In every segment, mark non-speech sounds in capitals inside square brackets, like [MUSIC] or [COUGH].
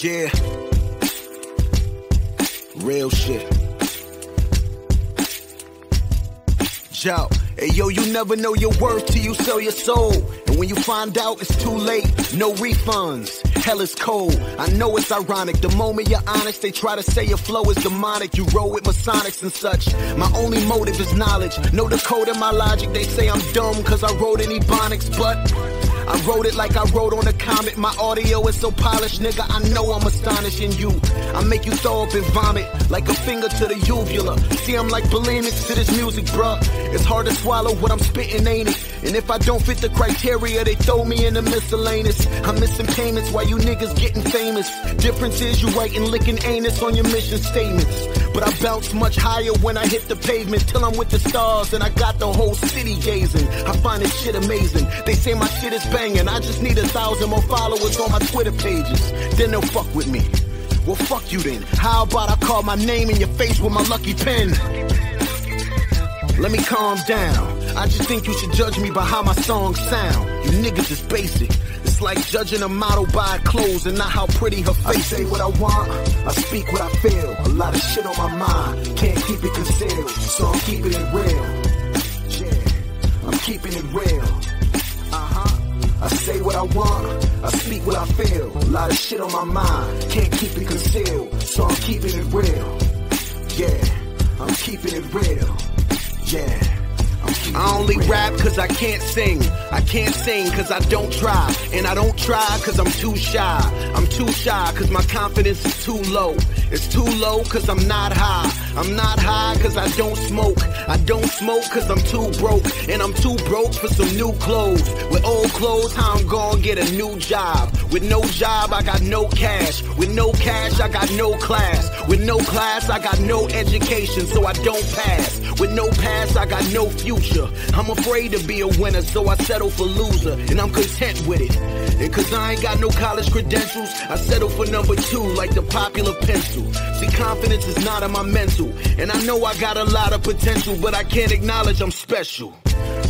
Yeah. Real shit. Yo, hey yo, you never know your worth till you sell your soul. And when you find out, it's too late. No refunds. Hell is cold. I know it's ironic. The moment you're honest, they try to say your flow is demonic. You roll with Masonics and such. My only motive is knowledge. Know the code of my logic. They say I'm dumb cause I wrote in Ebonics, but I wrote it like I wrote on a comet. My audio is so polished, nigga. I know I'm astonishing you. I make you throw up and vomit like a finger to the uvula. See, I'm like bulimics to this music, bruh. It's hard to swallow what I'm spitting, ain't it? And if I don't fit the criteria, they throw me in the miscellaneous. I'm missing payments while you niggas getting famous. Difference is you writing licking anus on your mission statements. But I bounce much higher when I hit the pavement till I'm with the stars and I got the whole city gazing. I find this shit amazing. They say my shit is banging. I just need a thousand more followers on my Twitter pages. Then they'll fuck with me. Well, fuck you then. How about I call my name in your face with my lucky pen? Let me calm down. I just think you should judge me by how my songs sound. You niggas is basic. It's like judging a model by her clothes and not how pretty her face. I say what I want, I speak what I feel. A lot of shit on my mind, can't keep it concealed, so I'm keeping it real. Yeah, I'm keeping it real. I say what I want, I speak what I feel. A lot of shit on my mind, can't keep it concealed, so I'm keeping it real. Yeah, I'm keeping it real. Yeah. I only rap cause I can't sing. I can't sing cause I don't try. And I don't try cause I'm too shy. I'm too shy cause my confidence is too low. It's too low cause I'm not high. I'm not high cause I don't smoke. I don't smoke cause I'm too broke. And I'm too broke for some new clothes. With old clothes, how I'm gonna get a new job. With no job, I got no cash. With no cash, I got no class. With no class, I got no education, so I don't pass. With no pass, I got no future. I'm afraid to be a winner, so I settle for loser. And I'm content with it. And cause I ain't got no college credentials, I settle for number two, like the popular pencil. See, confidence is not in my mental. And I know I got a lot of potential, but I can't acknowledge I'm special.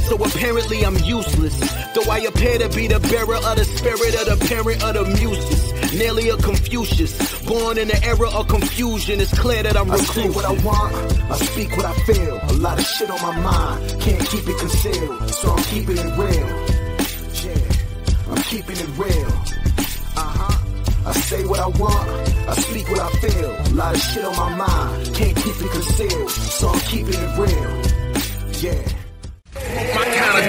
So apparently I'm useless. Though I appear to be the bearer of the spirit of the parent of the muses. Nearly a Confucius. Born in the era of confusion. It's clear that I'm I say what I want, I speak what I feel. A lot of shit on my mind, can't keep it concealed. So I'm keeping it real. Yeah, I'm keeping it real. I say what I want, I speak what I feel. A lot of shit on my mind, can't keep it concealed. So I'm keeping it real. Yeah.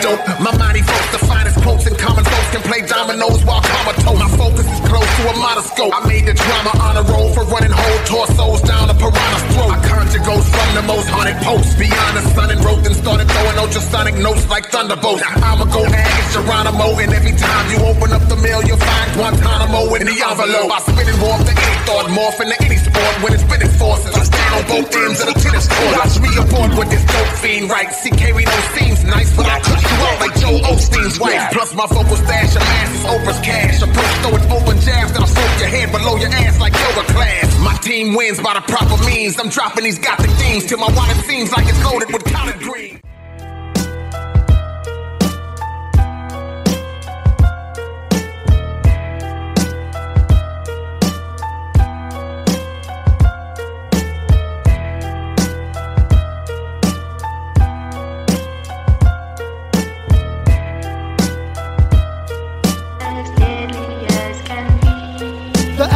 Dope, my mind evokes the finest quotes and common folks can play dominoes while comatose. My focus is close to a motoscope. I made the drama on a roll for running whole torsos down a piranha's throat. I conjure ghosts from the most haunted posts. Beyond the sun and wrote and started throwing ultrasonic notes like thunderbolts. I'ma go ag Geronimo, and every time you open up the mail, you'll find Guantanamo in the envelope. I spit and warm to any thought, morph into any sport when it's spitting forces. I stand on both ends of the tennis court. Watch me aboard with this dope fiend, right? CK Reno seems nice, but I'll cook like Joel Osteen's wife. Plus my vocal stash of mass is Oprah's cash. Approach throwing open jabs that'll soak your head below your ass like yoga class. My team wins by the proper means. I'm dropping these gothic themes till my wallet seems like it's loaded with collard green.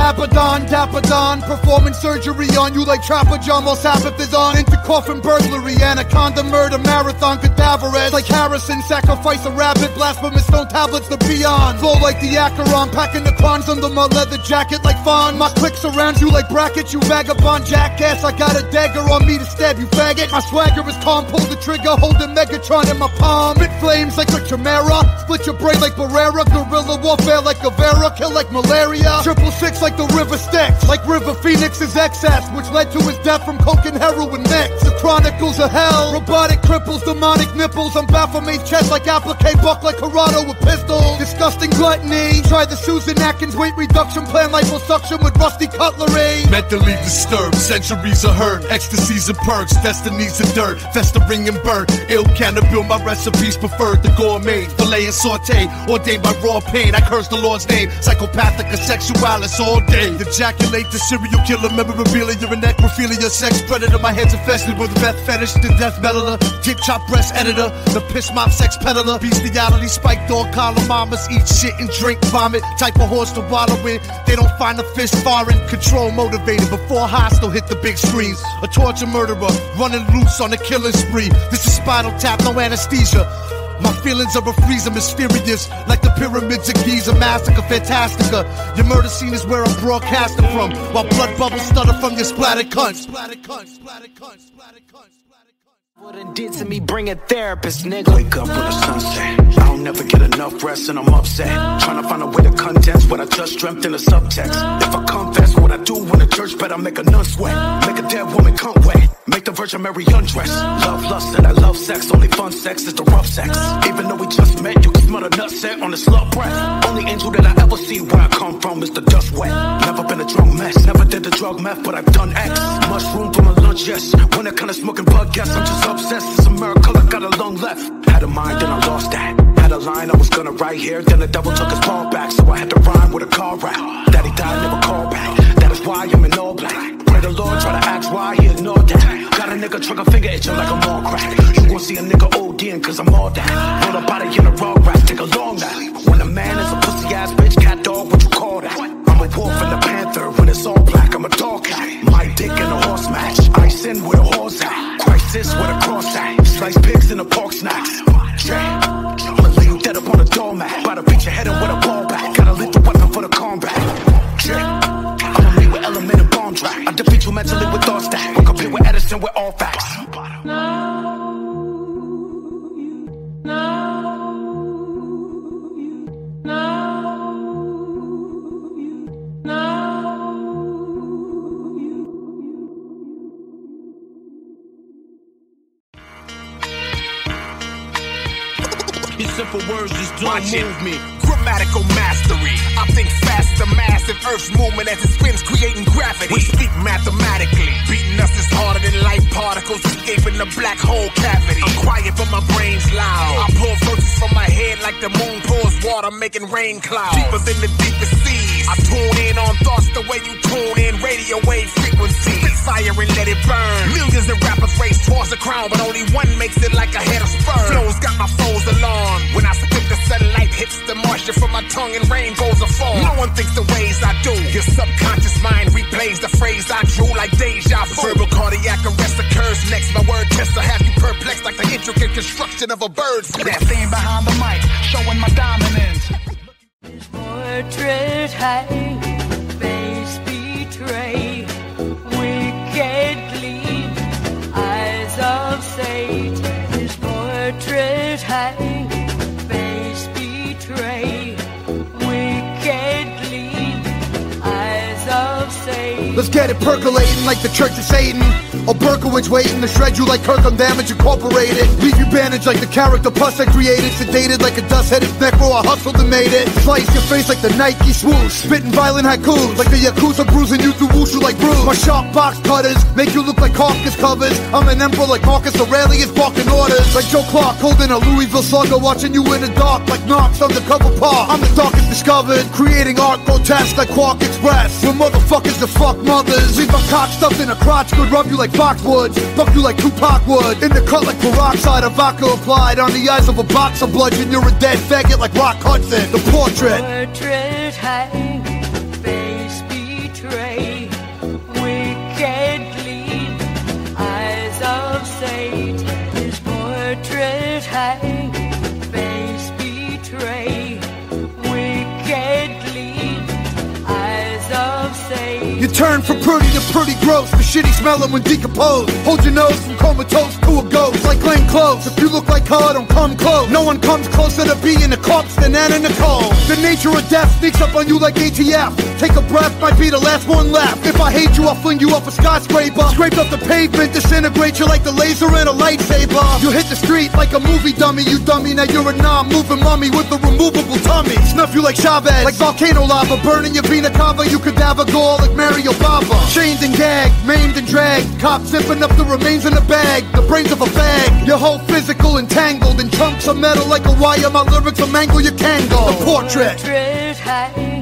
The Abaddon, Dapadon, performing surgery on you like Trapper John while Sabbath is on. Coffin burglary, anaconda murder, marathon cadaverous. Like Harrison, sacrifice a rabbit, blasphemous stone tablets to be on. Flow like the Acheron, packing the quans under my leather jacket like Fonz. My click surrounds you like brackets, you vagabond jackass. I got a dagger on me to stab you, faggot. My swagger is calm, pull the trigger, holding Megatron in my palm. It flames like a chimera, split your brain like Barrera. Guerrilla warfare like Guevara, kill like malaria. Triple six like the river Styx, like River Phoenix's excess, which led to his death from coke and heroin mix. The chronicles of hell. Robotic cripples, demonic nipples. I'm Baphomet's chest like applique, buck like Corrado with pistols. Disgusting gluttony. Try the Susan Atkins weight reduction plan, liposuction suction with rusty cutlery. Mentally disturbed, centuries of hurt, ecstasies and perks, destinies of dirt, festering and burnt. Ill cannibal, my recipes preferred. The gourmet, fillet and saute, ordained by raw pain. I curse the Lord's name, Psychopathia Sexualis all day. Ejaculate the serial killer, memorabilia, and necrophilia, sex predator. My head's infested with meth fetish, the death meddler, tip chop breast editor, the piss mop sex peddler, bestiality, spike dog, collar mamas, eat shit and drink vomit. Type of horse to wallow in. They don't find the fish foreign, control motivated before hostile hit the big screens. A torture murderer running loose on a killing spree. This is spinal tap, no anesthesia. My feelings are a freezer, mysterious, like the pyramids of Giza, massacre, fantastica. Your murder scene is where I'm broadcasting from, while blood bubbles stutter from your splattered cunts. Splattered cunts, splattered cunts, splattered cunts. What it did to me, bring a therapist, nigga. Wake up when the sunset. I don't never get enough rest and I'm upset. Trying to find a way to condense what I just dreamt in the subtext. If I confess what I do in the church, better make a nun sweat. Make a dead woman come wet. Make the Virgin Mary undress. Love lust and I love sex. Only fun sex is the rough sex. Even though we just met, you can smell the nut set on the slut breath. Only angel that I ever see where I come from is the dust wet. Never been a drunk mess. Never did the drug meth, but I've done X. Mushroom for my lunch, yes. When that kind of smoking bug, yes. I'm just obsessed. It's a miracle I got a lung left. Had a mind, then I lost that. Had a line I was gonna write here, then the devil took his ball back. So I had to rhyme with a car rap. Daddy died, never called back. That is why I'm in all black. Pray the Lord, try to ask why he ignored that. Got a nigga a finger itching like I'm all crack. You gon' see a nigga ODing cause I'm all that. Roll a body in a raw rap, take a long nap. When a man is a pussy ass bitch, cat dog, what you call that? I'm a wolf and a panther, when it's all black, I'm a dog cat. My dick in a horse match, ice in with a horse at. Crisis with a cross at. Slice pigs in the pork snacks. I'ma lay you dead up on a doormat. About to beat your head in with a ball back. Gotta leave the weapon for the combat. I'ma with element and bomb track. I defeat you mentally with thought stack. Or compete with Edison with all facts. These simple words just don't Watch it. move me. Grammatical mastery. I think faster, massive Earth's movement as it spins, creating gravity. We speak mathematically. Beating us is harder than light particles escaping the black hole cavity. I'm quiet, but my brain's loud. I pull verses from my head like the moon pours water, making rain clouds. Deeper than the deepest seas. I tune in on thoughts the way you tune in radio wave frequency. Spit fire and let it burn. Millions of rappers race towards the crown, but only one makes it like a head of sperm. Flows got my foes alarmed. When I spit the sunlight hits the moisture from my tongue and rainbows are formed. No one thinks the ways I do. Your subconscious mind replays the phrase I drew like deja vu. Verbal cardiac arrest occurs next. My word test to have you perplexed like the intricate construction of a bird's nest. Thing behind the mic, showing my dominance. Portrait hang, Let's it percolating like the Church of Satan. Berkowitz waiting to shred you like Kirkham Damage Incorporated. Leave you bandaged like the character pus I created. Sedated like a dust headed necro, I hustled and made it. Slice your face like the Nike swoosh. Spitting violent haikus like the Yakuza bruising you through wushu like bruise. My sharp box cutters make you look like carcass covers. I'm an emperor like Marcus Aurelius barking orders. Like Joe Clark holding a Louisville slugger, watching you in the dark like Knox undercover park. I'm the darkest discovered, creating art grotesque like QuarkXPress. With motherfuckers to fuck mothers. Leave my cock stuffed in a crotch, could rub you like boxwoods. Fuck you like Tupac would. In the cut like peroxide, a vodka applied on the eyes of a box of bludgeon. You're a dead faggot like Rock Hudson. The portrait. Portrait turn from pretty to pretty gross, the shitty smelling when decomposed. Hold your nose from comatose to a ghost, like Glenn Close. If you look like her, don't come close. No one comes closer to being a corpse than Anna Nicole. The nature of death sneaks up on you like ATF. Take a breath, might be the last one left. If I hate you, I'll fling you off a skyscraper. Scrape up the pavement, disintegrate you like the laser in a lightsaber. You hit the street like a movie dummy, you dummy. Now you're a non-moving mummy with a removable tummy. Snuff you like Chavez, like volcano lava, burning your vena cava. You cadaver gore like Mario Bava. Chained and gagged, maimed and dragged. Cops zipping up the remains in a bag, the brains of a bag. Your whole physical entangled in chunks of metal like a wire. My lyrics will mangle your tango. The portrait. Portrait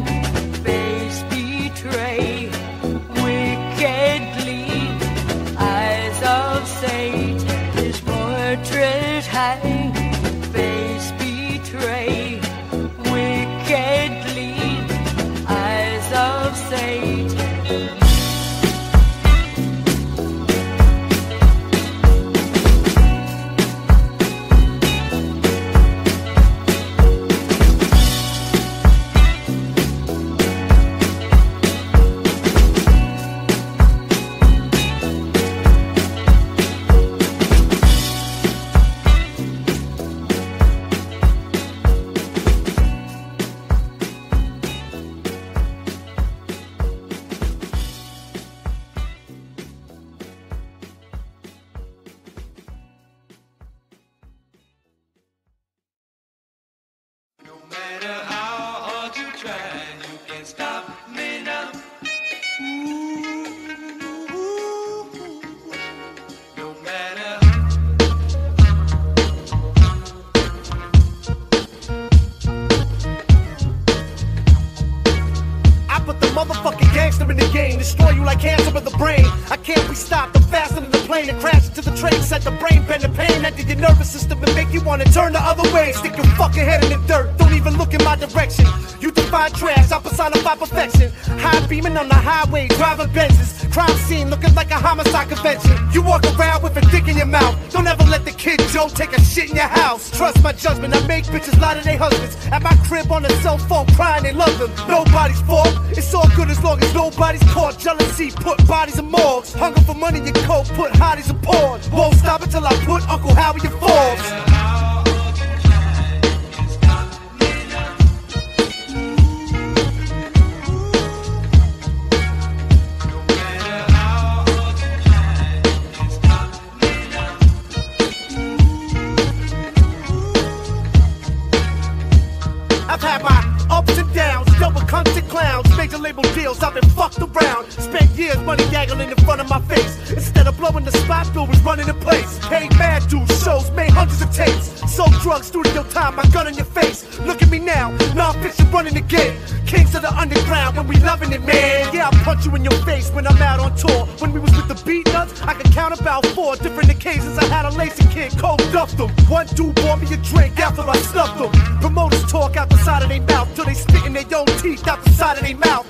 major label deals, I've been fucked around. Spent years money gaggling in front of my face. Instead of blowing the spot, bill was running in place. Paid mad dues, shows, made hundreds of tapes. Sold drugs, studio time, my gun in your face. Look at me now, non-fiction running the game. Kings of the underground, and we loving it, man. Yeah, I punch you in your face when I'm out on tour. When we was with the Beatnuts, I could count about four different occasions I had a lazy kid cold duffed them. One dude bought me a drink after I snuffed them. Promoters talk out the side of their mouth till they spit in their own teeth out the side of their mouth.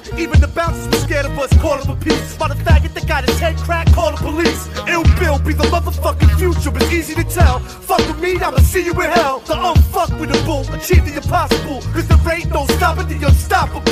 The call him a piece. By the faggot that got his head cracked, call the police. Ill Bill be the motherfucking future, it's easy to tell. Fuck with me, I'ma see you in hell. The unfuck with the bull, achieve the impossible. Cause there ain't no stopping the unstoppable.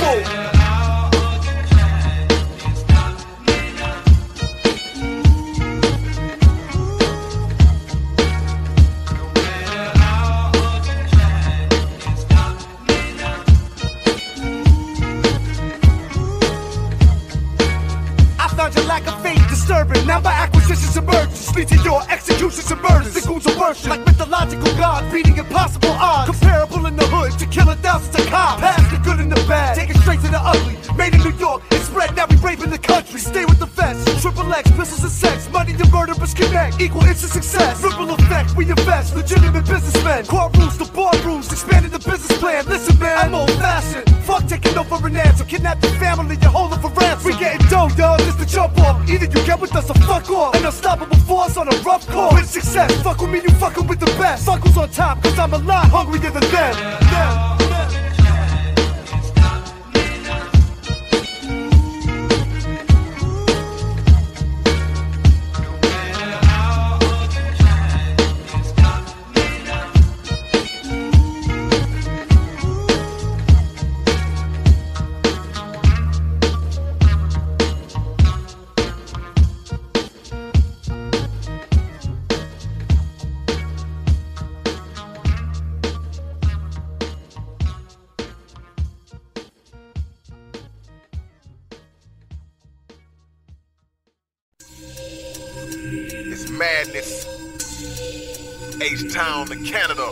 H-Town in Canada.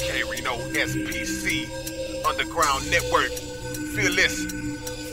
K-Rino SPC. Underground Network. This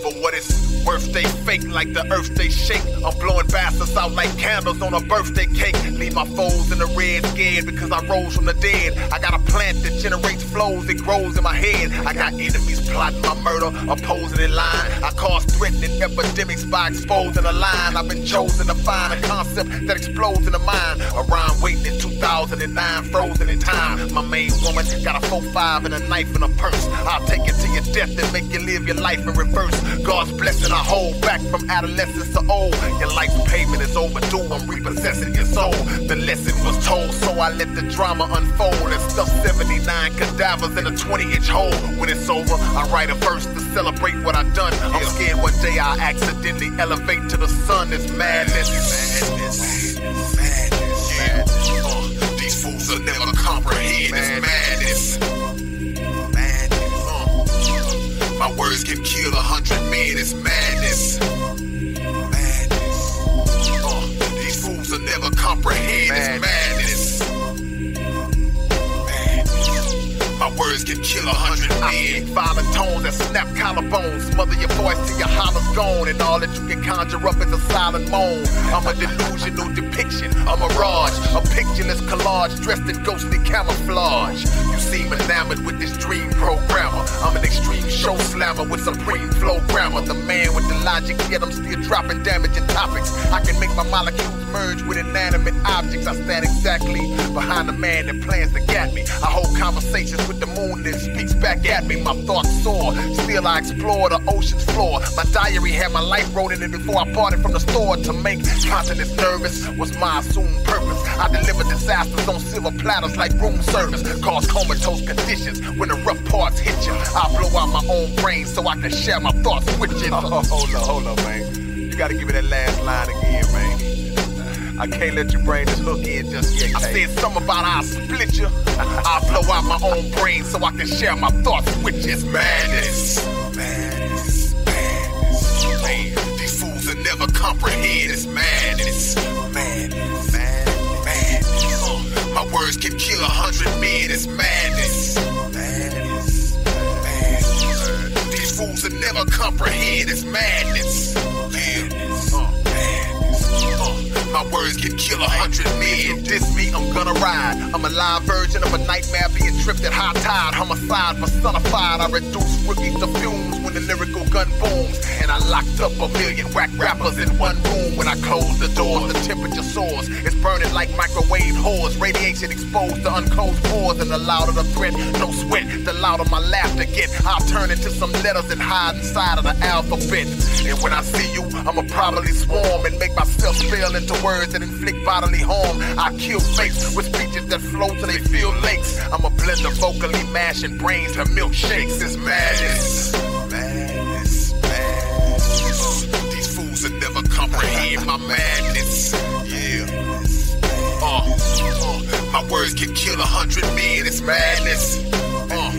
for what it's worth. They fake like the earth they shake. I'm blowing bastards out like candles on a birthday cake. Leave my foes in the red scared because I rose from the dead. I got a plant that generates flows, it grows in my head. I got enemies plotting my murder, opposing in line. I cause threatening epidemics by exposing a line. I've been chosen to find a concept that explodes in the mind. A rhyme waiting in 2009, frozen in time. My main woman got a 4-5 and a knife in a purse. I'll take it to your death and make you live your life in reverse. God's blessing I hold back from adolescence to old. Your life's payment is overdue. I'm repossessing your soul. The lesson was told, so I let the drama unfold and stuff 79 cadavers in a 20 inch hole. When it's over, I write a verse to celebrate what I've done. I'm scared one day I'll accidentally elevate to the sun. It's madness. Madness. Madness. Madness. Uh, these fools will never comprehend. It's madness. Madness. My words can kill a hundred men. It's madness. Madness. Uh, these fools will never comprehend. It's madness. Words can kill a hundred men. Violent tones that snap collarbones. Smother your voice till your holler's gone. And all that you can conjure up is a silent moan. I'm a delusional depiction, a mirage. A pictureless collage dressed in ghostly camouflage. You seem enamored with this dream programmer. I'm an extreme show slammer with supreme flow grammar. The man with the logic, yet I'm still dropping damaging topics. I can make my molecules merge with inanimate objects. I stand exactly behind the man that plans to get me. I hold conversations with the moon that speaks back at me. My thoughts soar. Still, I explore the ocean's floor. My diary had my life wrote in it before I parted from the store. To make continents nervous was my assumed purpose. I deliver disasters on silver platters like room service. Cause comatose conditions when the rough parts hit you. I blow out my own brain so I can share my thoughts with you. [LAUGHS] Oh, hold up, hold up, man. You gotta give me that last line again, man. I can't let your bring this hook in just yet. I said something about I'll split you. I'll blow out my own brain so I can share my thoughts with you. Madness. Madness. Madness. Man, these fools will never comprehend. It's madness. Madness. Madness. Uh, my words can kill a hundred men. It's madness. Madness. Madness. These fools will never comprehend. It's madness. Madness. Uh, my words can kill a hundred men. Diss me, I'm gonna ride. I'm a live virgin of a nightmare being tripped at high tide. Homicide personified. I reduce rookies to fumes lyrical gun booms. And I locked up a million whack rappers in one room. When I close the doors, the temperature soars. It's burning like microwave whores. Radiation exposed to unclosed pores. And the louder the threat, no sweat. The louder my laughter get. I'll turn into some letters and hide inside of the alphabet. And when I see you, I'ma probably swarm and make myself spell into words that inflict bodily harm. I kill fakes with speeches that flow till they feel lakes. I'm a blender vocally mashing brains to milkshakes. It's. Madness. Comprehend my madness. Yeah. Uh, uh, my words can kill a hundred men. It's madness. Uh,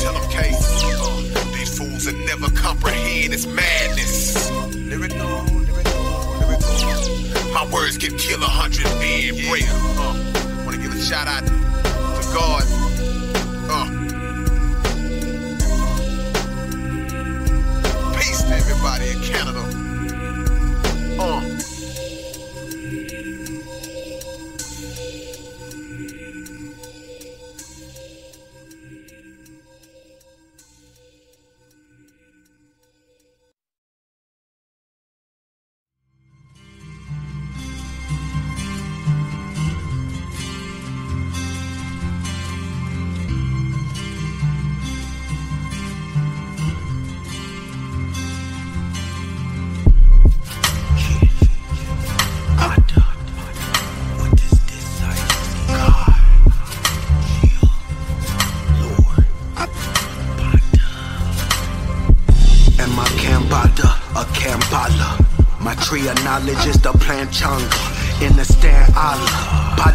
tell them K. Uh, these fools will never comprehend. It's madness. Lyrical, lyrical, lyrical. My words can kill a hundred men. Break. Uh, wanna give a shout out to God. Uh. Peace to everybody in Canada. Uh.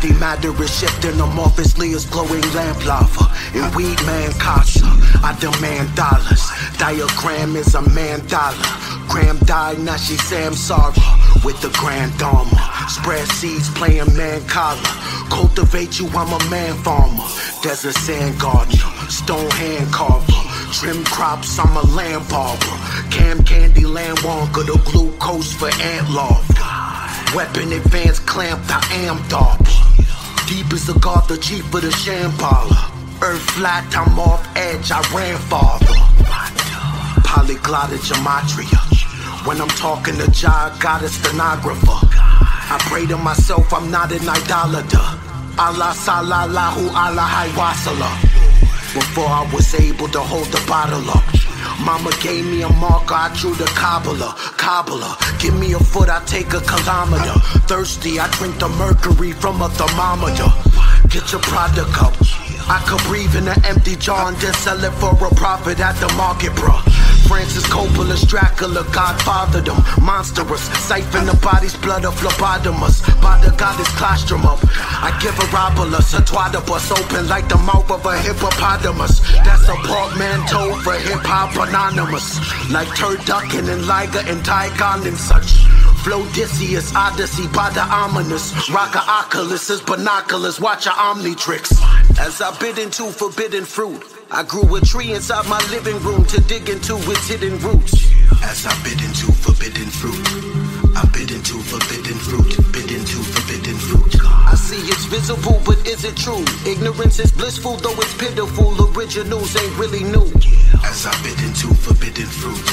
Body matter is shifting amorphously as glowing lamp lava. In weed man casa, I demand dollars. Diagram is a man dollar. Gram die, now she say I'm with the grand dharma. Spread seeds, playing man collar. Cultivate you, I'm a man farmer. Desert sand gardener, stone hand carver. Trim crops, I'm a land barber. Cam candy, land wonka, the glucose for ant larva. Weapon advanced clamped, I am Darby. Deep as the God, the chief of the Shambhala. Earth flat, I'm off edge, I ran farther. Polyglotted gematria. When I'm talking to Jah, got a stenographer. I pray to myself, I'm not an idolater. Allah salallahu Allah hai wasala. Before I was able to hold the bottle up. Mama gave me a marker, I drew the Kabbalah. Kabbalah, give me a foot, I take a kilometer. Thirsty, I drink the mercury from a thermometer. Get your product up. I could breathe in an empty jar and then sell it for a profit at the market, bruh. Francis Coppola's Dracula, Godfather them, monstrous. Siphon the body's blood of phlebotomist. By the goddess colostrum up. I give a robolus, a twatibus, open like the mouth of a hippopotamus. That's a portmanteau for hip hop anonymous. Like turducken and liger and tigon and such. Flodicius, Odyssey, by the ominous. Rocker Oculus is binoculars, watch your omnitrix. As I bit into forbidden fruit, I grew a tree inside my living room to dig into its hidden roots. As I bit into forbidden fruit, I bit into forbidden fruit, bit into forbidden fruit. See it's visible, but is it true? Ignorance is blissful, though it's pitiful. Originals ain't really new. As I bit into forbidden fruit,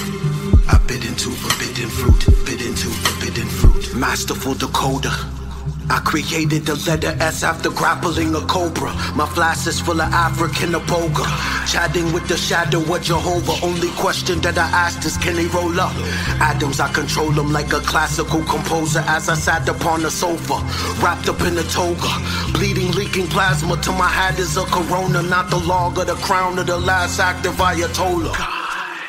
I bit into forbidden fruit, bit into forbidden fruit. Masterful decoder. I created the letter S after grappling a cobra. My flask is full of African iboga. Chatting with the shadow of Jehovah. Only question that I asked is can they roll up? Atoms, I control them like a classical composer as I sat upon the sofa. Wrapped up in a toga. Bleeding, leaking plasma to my hat is a corona. Not the log or the crown of the last active Ayatollah.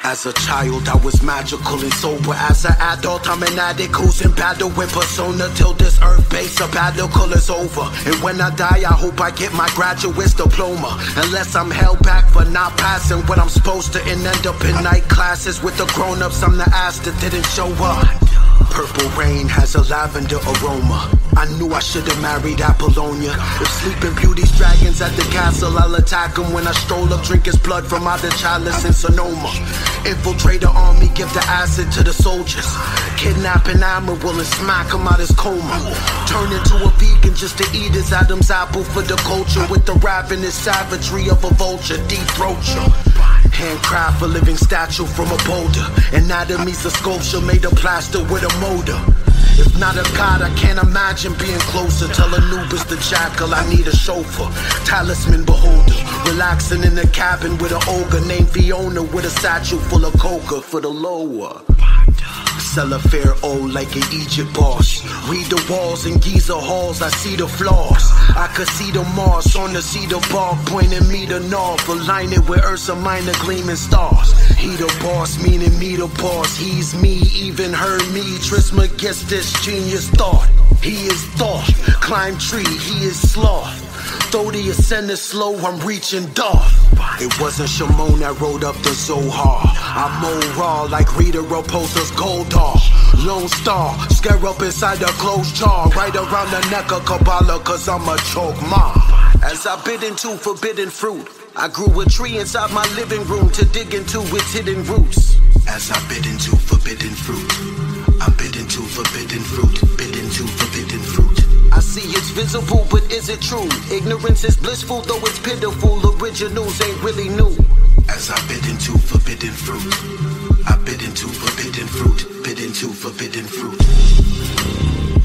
As a child, I was magical and sober. As an adult, I'm an addict who's in battle with persona till this earth base sabbatical is over. And when I die, I hope I get my graduate's diploma. Unless I'm held back for not passing what I'm supposed to and end up in night classes with the grown ups. I'm the ass that didn't show up. Purple rain has a lavender aroma. I knew I should have married Apollonia. If sleeping Beauty's dragons at the castle, I'll attack them when I stroll up, drink his blood from out the chalice in Sonoma. Infiltrate the army, give the acid to the soldiers. Kidnap an admiral and smack him out his coma. Turn into a vegan just to eat his Adam's apple for the culture with the ravenous savagery of a vulture. Deep Handcraft a living statue from a boulder. Anatomy's a sculpture made of plaster with a motor. If not a god, I can't imagine being closer. Tell Anubis the jackal I need a chauffeur. Talisman beholder. Relaxing in the cabin with an ogre named Fiona with a satchel full of coca for the lower. Sell a fair old like an Egypt boss. Read the walls in Giza halls, I see the flaws. I could see the moss on the cedar bark, pointing me to north. Align it with Ursa Minor gleaming stars. He the boss, meaning me the boss. He's me, even heard me. Trismegistus, genius thought. He is thought. Climb tree, he is sloth. Though the ascent is slow, I'm reaching Darth. It wasn't Shimon that rode up the Zohar. I mow raw like Rita Raposa's gold dog. Lone Star, scare up inside a closed jar. Right around the neck of Kabbalah, cause I'm a choke ma. As I bit into forbidden fruit, I grew a tree inside my living room to dig into its hidden roots. As I bit into forbidden fruit, I bit into forbidden fruit, bit into forbidden see it's visible, but is it true? Ignorance is blissful, though it's pitiful. Originals ain't really new. As I bit into forbidden fruit, I bit into forbidden fruit, bit into forbidden fruit.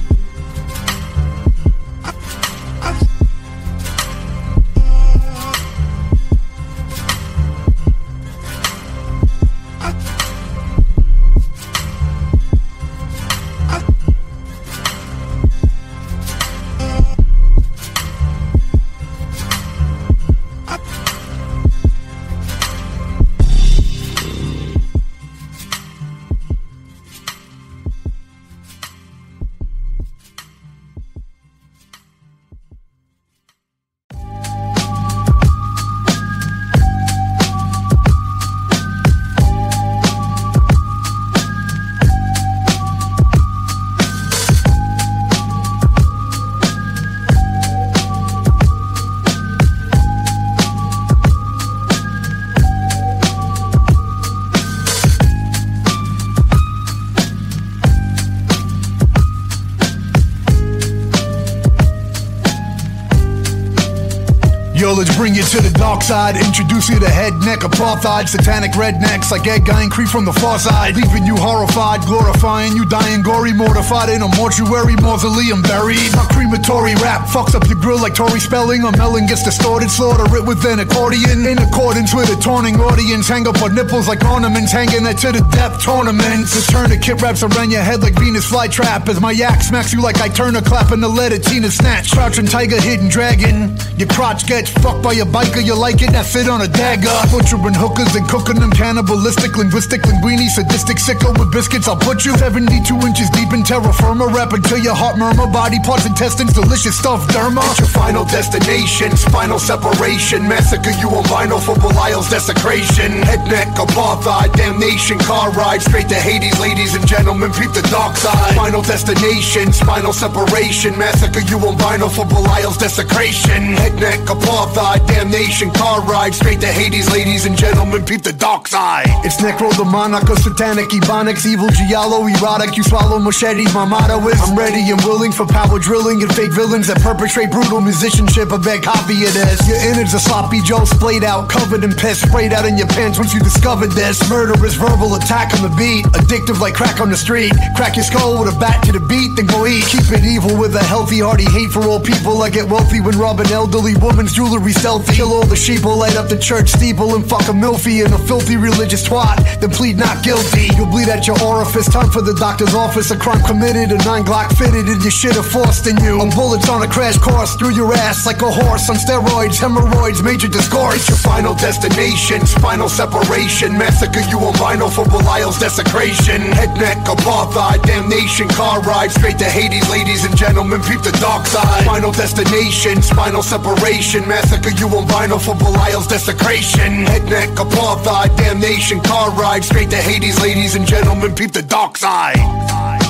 Bring you to the dark side. Introduce you to head, neck, apartheid, satanic rednecks like Ed Gein and Creep from the far side. Leaving you horrified, glorifying you dying gory, mortified in a mortuary mausoleum buried. My crematory rap fucks up your grill like Tori Spelling. A melon gets distorted, slaughter it with an accordion. In accordance with a taunting audience, hang up on nipples like ornaments, hanging it to the depth tournaments. The tourniquet wraps around your head like Venus flytrap as my yak smacks you like I turn a clap in the lead letter Tina snatch. Crouching tiger, hidden dragon. Your crotch gets fucked by a biker, you like it, that fit on a dagger. Butchering hookers and cooking them cannibalistic, linguistic, linguini, sadistic, sicko with biscuits. I'll put you 72 inches deep in terra firma, rap until your heart murmur, body parts, intestines, delicious stuff, derma. It's your final destination, spinal separation, massacre you on vinyl for Belial's desecration. Head, neck, apartheid, damnation, car ride straight to Hades, ladies and gentlemen, peep the dark side. Final destination, spinal separation, massacre you on vinyl for Belial's desecration. Head, neck, apartheid, damnation, car ride straight to Hades, ladies and gentlemen, peep the dark side. It's necrodemonic or satanic, ebonics, evil, giallo, erotic. You swallow machetes. My motto is I'm ready and willing for power drilling and fake villains that perpetrate brutal musicianship. A bad copy of this. Your innards are sloppy Joe splayed out, covered in piss, sprayed out in your pants once you discovered this. Murderous verbal attack on the beat, addictive like crack on the street. Crack your skull with a bat to the beat, then go eat. Keep it evil with a healthy, hearty hate for all people. I get wealthy when robbing elderly woman's jewelry stealthy. Kill all the sheep, will light up the church steeple and fuck a milfy and a filthy religious twat. Then plead not guilty. You'll bleed at your orifice. Time for the doctor's office. A crime committed, a nine Glock fitted, and your shit are forced in you. A bullets on a crash course through your ass like a horse on steroids, hemorrhoids, major discourse. It's your final destination, spinal separation, massacre you on vinyl for Belial's desecration. Head, neck, apartheid, damnation, car ride straight to Hades, ladies and gentlemen, peep the dark side. Final destination, spinal separation, massacre you on vinyl for Belial's desecration. Head, neck, apartheid, damnation, car ride straight to Hades, ladies and gentlemen, peep the dark side.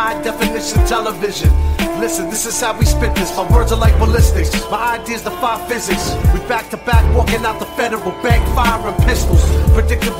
High definition television. Listen, this is how we spit this. My words are like ballistics, my ideas defy physics. We back to back, walking out the federal bank, firing pistols.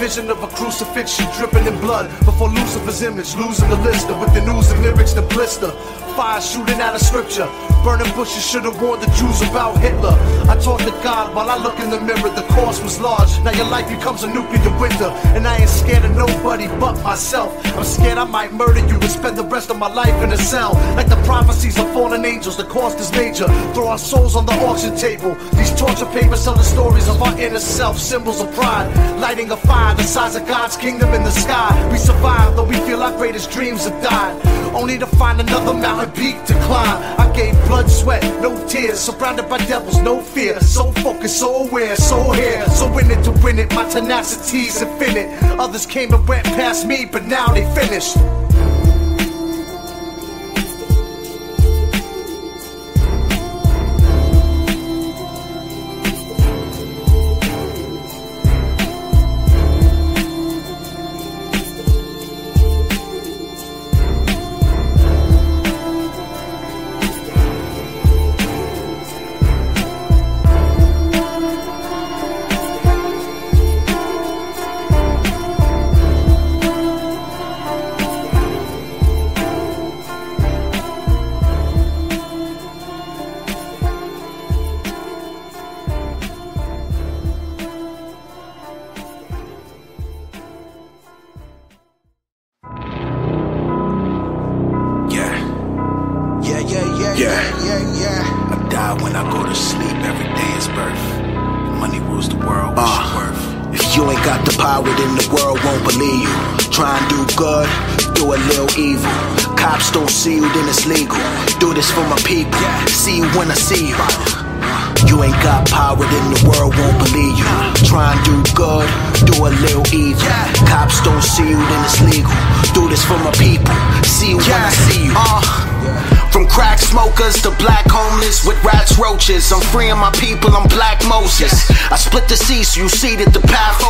Vision of a crucifixion dripping in blood before Lucifer's image, losing the listener with the news and lyrics to blister. Fire shooting out of scripture. Burning bushes should have warned the Jews about Hitler. I talk to God while I look in the mirror. The cost was large. Now your life becomes a nuclear winter. And I ain't scared of nobody but myself. I'm scared I might murder you and spend the rest of my life in a cell. Like the prophecies of fallen angels, the cost is major. Throw our souls on the auction table. These torture papers tell the stories of our inner self, symbols of pride. Lighting a fire the size of God's kingdom in the sky. We survive, though we feel our greatest dreams have died. Only to find another mountain peak to climb. I gave blood, sweat, no tears. Surrounded by devils, no fear. So focused, so aware, so here. So in it to win it. My tenacity's infinite. Others came and went past me, but now they finished. You see that the path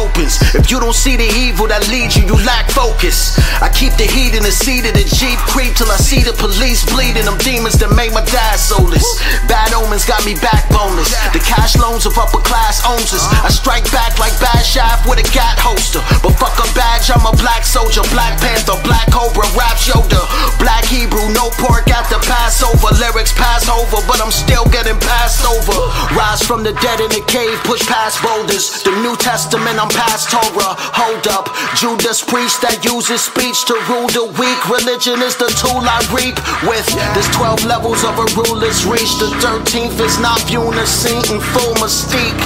don't see the evil that leads you, you lack focus. I keep the heat in the seat of the Jeep, creep till I see the police bleeding. Them demons that made my dad soulless. Bad omens got me backboneless. The cash loans of upper class owns us. I strike back like bad shaft with a gat holster. But fuck a badge, I'm a black soldier, black panther, black cobra, rap shoulder, black Hebrew, no pork the Passover. Lyrics pass over, but I'm still getting passed over. Rise from the dead in the cave, push past boulders. The New Testament, I'm past Torah. Hold up, Judas priest that uses speech to rule the weak. Religion is the tool I reap with. There's 12 levels of a ruler's reach. The 13th is not unison in full mystique.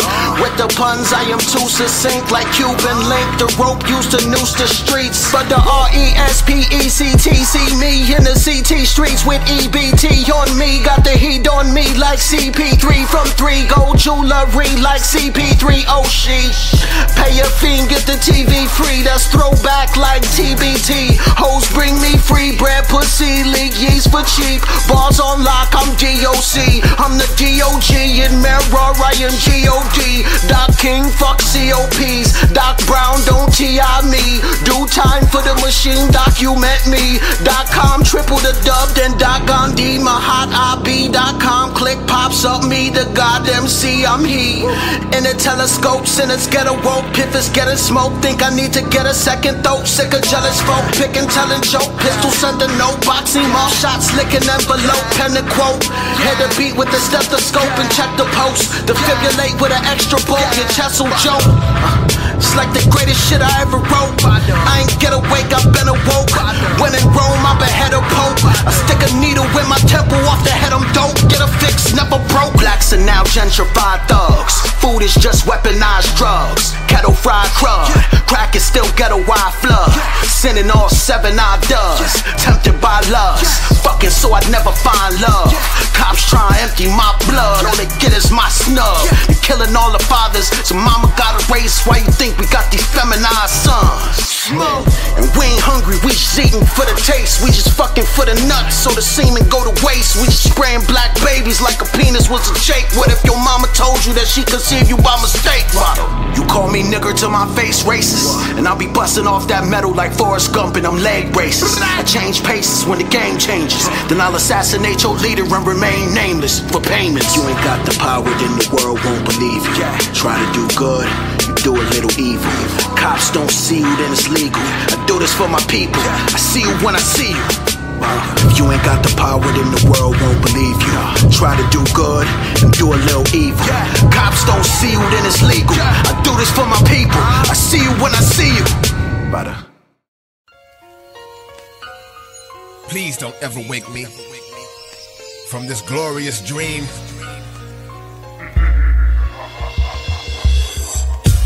With the puns, I am too succinct like Cuban link. The rope used to noose the streets. But the R E S P E C T see me in the CT streets with EBT on me. Got the heat on me like CP3 from 3 Gold jewelry like CP3 Oh she Pay a fiend, get the TV free. That's throwback like TBT. Hoes bring me free bread, pussy, leak yeast for cheap. Bars on lock, I'm DOC. I'm the DOG in mirror, I am GOD. Doc King, fuck COPs. Doc Brown, don't TI me. Do time for the machine, document me. Dot com, triple the dub, then dot Gandhi. My hot IB. Dot com, click pops up me, the goddamn MC, I'm he. In a telescope, sinners get a rope, piffers getting smoke. Think I need to get a second throat. Sick of jealous folk, picking, telling joke. Pistol send a note, boxing mall shots, licking envelope, pen and quote. Hit a beat with the stethoscope and check the post. Defibrillate with an extra bolt, your chest will joke. It's like the greatest shit I ever wrote. I ain't get awake, I've been awoke. When in Rome, I behead a pope. I stick a needle in my temple off the head, I'm dope. Get a fix, never broke. Blacks are now gentrified thugs. Food is just weaponized drugs. Kettle fried crud. Crack is still ghetto wide flood. Sending all seven I does. Tempted by lust. Fucking so I'd never find love. Cops try and empty my blood. All they get is my snub. You're killing all the fathers. So mama gotta raise. Why you think we got these feminized sons? And we ain't hungry, we just eating for the taste. We just fucking for the nuts, so the semen go to waste. We just spraying black babies like a penis was a shake. What if your mama told you that she conceived you by mistake? You call me nigger to my face, racist. And I'll be busting off that metal like Forrest Gump and them leg braces. I change paces when the game changes. Then I'll assassinate your leader and remain nameless for payments. You ain't got the power, then the world won't believe you. Try to do good, you do a little evil. Cops don't see you, then it's legal. I do this for my people. I see you when I see you. If you ain't got the power, then the world won't believe you. Try to do good and do a little evil. Cops don't see you, then it's legal. I do this for my people. I see you when I see you. Brother. Please don't ever wake me from this glorious dream.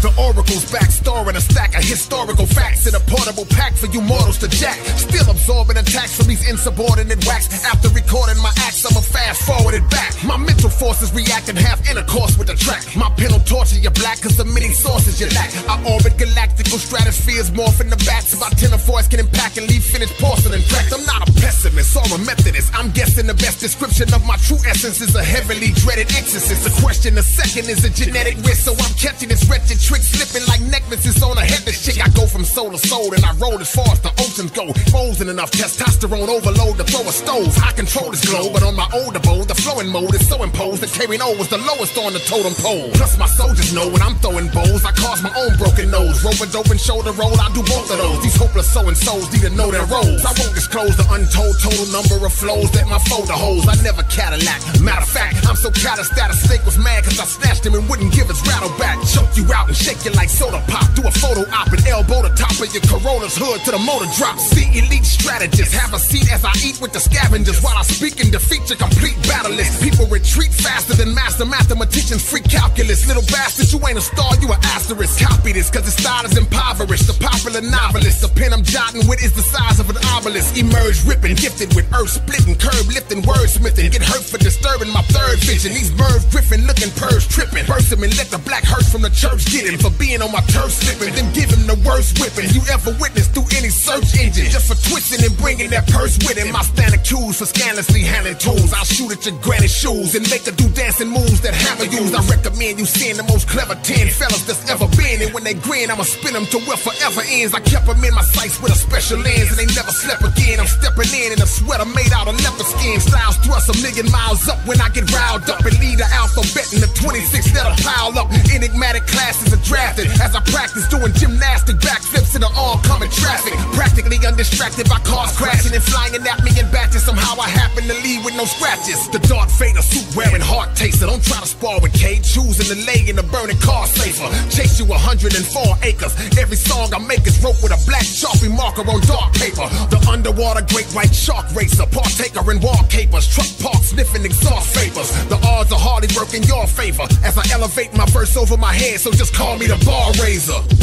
The oracle's back storing a stack of historical facts in a portable pack for you mortals to jack. Still absorbing attacks from these insubordinate whacks. After recording my acts, I'ma fast forward it back. My mental forces react reacting half intercourse with the track. My pen will torture you black cause the many sources you lack. I orbit galactical stratospheres morphing the bats. About ten of voice can impact and leave finished porcelain cracks. I'm not a pessimist or a methodist. I'm guessing the best description of my true essence is a heavily dreaded exorcist. The question a second is a genetic risk, so I'm catching this wretched trick slipping like necklaces on a headless chick. I go from soul to soul and I roll as far as the oceans go. Frozen enough testosterone overload to throw a stove. I control this globe, but on my older bow, the flowing mode is so imposed that carrying O was the lowest on the totem pole. Plus my soldiers know when I'm throwing bows, I cause my own broken nose. Rope a dope and shoulder roll, I do both of those. These hopeless so and souls need to know their roles. I won't disclose the untold total number of flows that my folder holds. I never Cadillac. Matter of fact, I'm so catastatic, snake was mad cause I snatched him and wouldn't give his rattle back. Choke you out and shake you like soda pop. Do a photo op and elbow the top of your Corolla's hood to the motor drop. See elite strategists. Have a seat as I eat with the scavengers while I speak and defeat your complete battlelist. People retreat faster than master mathematicians. Free calculus. Little bastard, you ain't a star, you an asterisk. Copy this cause the style is impoverished. The popular novelist. The pen I'm jotting with is the size of an obelisk. Emerge ripping, gifted with earth splitting, curb lifting, wordsmithing. Get hurt for disturbing my third vision. These Merv Griffin looking purrs tripping. Burst him and let the black hearse from the church get him for being on my turf slipping. Then give him the worst whipping you ever witnessed through any search engine. Just for twisting and bringing that purse with him. I stand accused for scandalously handling tools. I'll shoot at your granny shoes and make her do dancing moves that hammer use. I recommend you seeing the most clever 10 fellas that's ever been. And when they grin, I'ma spin them to where forever ends. I kept them in my sights with a special lens and they never slept again. I'm stepping in in a sweater made out of leopard skin. Styles thrust a million miles up when I get riled up and lead the alphabet in the 26 that'll pile up. Enigmatic classes are drafted as I practice doing gymnastic backflips in the oncoming traffic. Practically undistracted by cars crashing and flying at me in batches. Somehow I happen to leave with no scratches. The dark fate of suit wearing heart taster. Don't try to spar with Cade. Choosing the leg in the burning car safer. Chase you 104 acres. Every song I make is wrote with a black sharpie marker on dark paper. The underwater great white shark racer. Partaker in wallpapers. Truck park sniffing exhaust vapors. The odds are hardly work in your favor as I elevate my verse over my head. So just call me the bar raiser.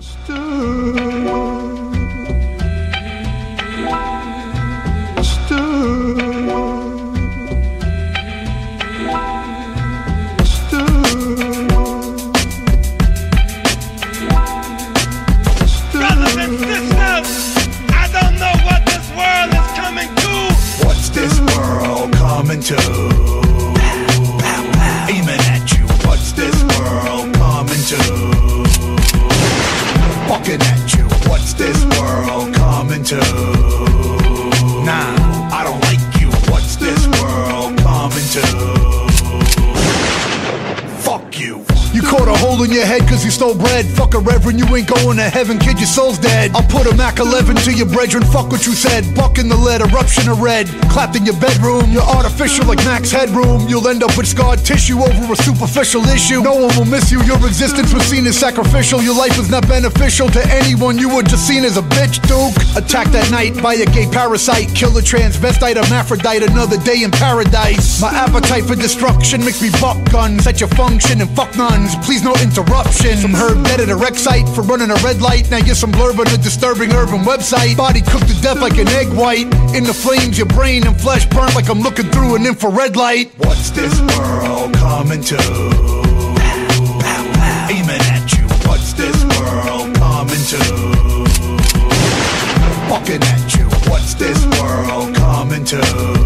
Brothers going to heaven, kid, your soul's dead. I'll put a Mac 11 to your brethren, fuck what you said. Buck in the lead, eruption of red. Clapped in your bedroom, you're artificial like Max Headroom. You'll end up with scarred tissue over a superficial issue. No one will miss you, your existence was seen as sacrificial. Your life was not beneficial to anyone, you were just seen as a bitch, Duke. Attacked that night by a gay parasite. Kill a transvestite, hermaphrodite, another day in paradise. My appetite for destruction makes me buck guns at your function and fuck nuns. Please no interruption. Some herb dead at a rec site for running a red light. Now you're some blurb on a disturbing urban website. Body cooked to death like an egg white. In the flames, your brain and flesh burnt like I'm looking through an infrared light. What's this world coming to? Aiming at you. What's this world coming to? Fucking at you. What's this world coming to?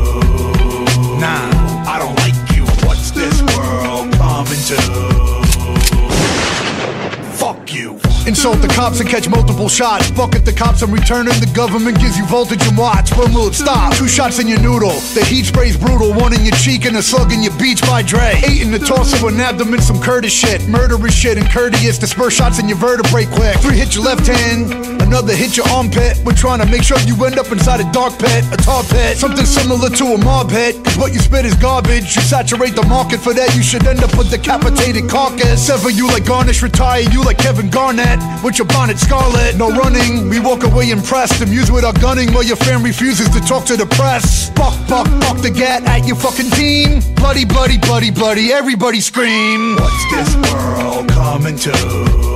Insult the cops and catch multiple shots. Fuck at the cops I'm returning. The government gives you voltage and watts. When will it stop? Two shots in your noodle. The heat spray's brutal. One in your cheek and a slug in your beach by Dre. Eight in the torso and abdomen. Some Curtis shit. Murderous shit and courteous. Disperse shots in your vertebrae quick. Three hit your left hand. Another hit your armpit. We're trying to make sure you end up inside a dark pit. A tar pit. Something similar to a mob hit. Cause what you spit is garbage. You saturate the market for that. You should end up with decapitated carcass. Sever you like garnish. Retire you like Kevin Garnett. With your bonnet scarlet. No running. We walk away impressed. Amuse with our gunning while your fan refuses to talk to the press. Fuck, fuck, fuck the gat at your fucking team. Bloody, bloody, bloody, bloody. Everybody scream. What's this world coming to?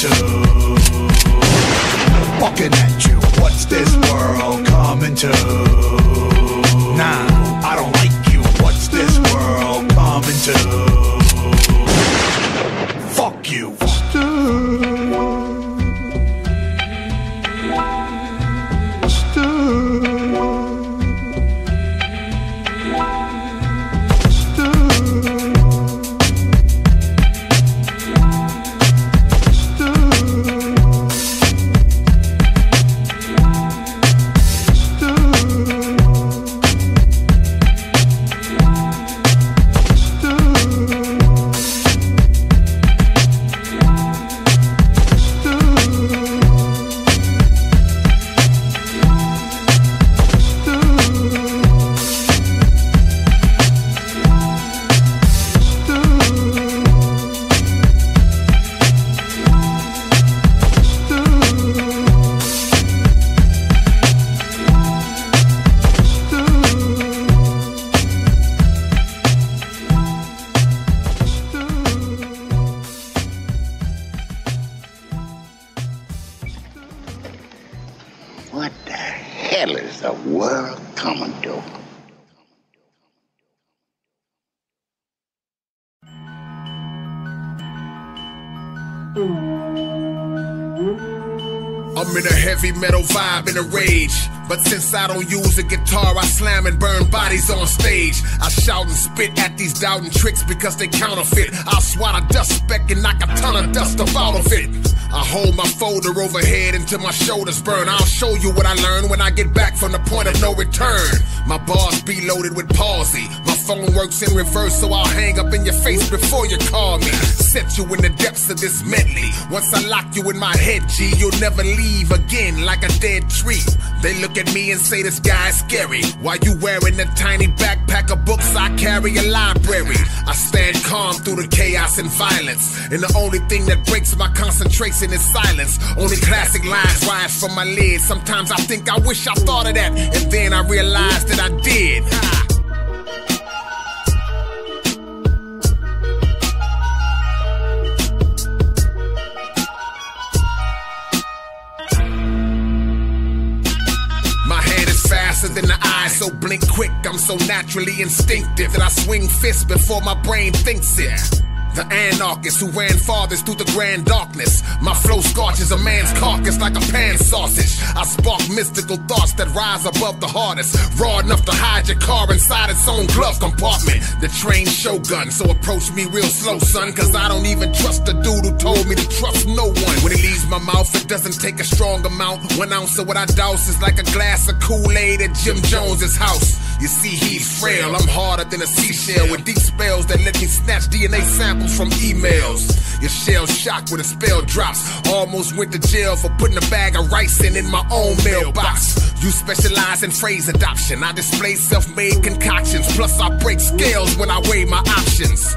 Coming to? Fucking at you. What's this world coming to? Nah, I don't like you. What's this world coming to? In a rage. But since I don't use a guitar, I slam and burn bodies on stage. I shout and spit at these doubting tricks because they counterfeit. I'll swat a dust speck and knock a ton of dust off out of it. I hold my folder overhead until my shoulders burn. I'll show you what I learned when I get back from the point of no return. My bars be loaded with palsy. Phone works in reverse, so I'll hang up in your face before you call me. Set you in the depths of this medley. Once I lock you in my head, G, you'll never leave again like a dead tree. They look at me and say this guy's scary. While you wearing a tiny backpack of books, I carry a library. I stand calm through the chaos and violence. And the only thing that breaks my concentration is silence. Only classic lines rise from my lid. Sometimes I think I wish I thought of that. And then I realized that I did. So blink quick. I'm so naturally instinctive that I swing fists before my brain thinks it. The anarchist who ran farthest through the grand darkness. My flow scorches a man's carcass like a pan sausage. I spark mystical thoughts that rise above the hardest. Raw enough to hide your car inside its own glove compartment. The trained shogun, so approach me real slow, son. Cause I don't even trust the dude who told me to trust no one. When it leaves my mouth, it doesn't take a strong amount. One ounce of what I douse is like a glass of Kool-Aid at Jim Jones's house. You see, he's frail. I'm harder than a seashell with deep spells that let me snatch DNA samples from emails. Your shell shocked when a spell drops. Almost went to jail for putting a bag of rice in in my own mailbox. You specialize in phrase adoption. I display self-made concoctions. Plus, I break scales when I weigh my options.